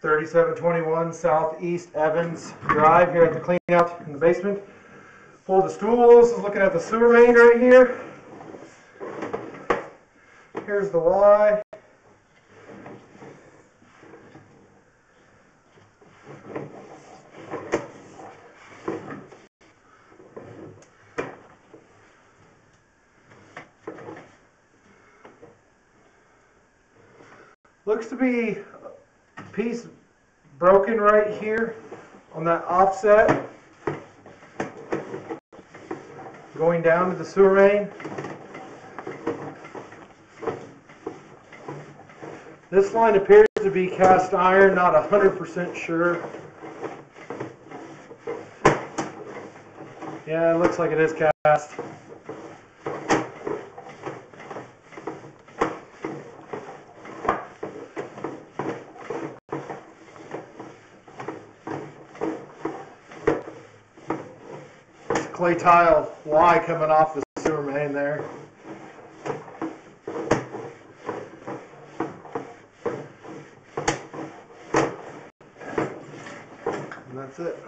3721 Southeast Evans Drive here at the cleanout in the basement. Pull the stools, looking at the sewer main right here. Here's the Y. Looks to be piece broken right here on that offset. Going down to the sewer main. This line appears to be cast iron, not 100% sure. Yeah, it looks like it is cast. Clay tile Y coming off the sewer main there. And that's it.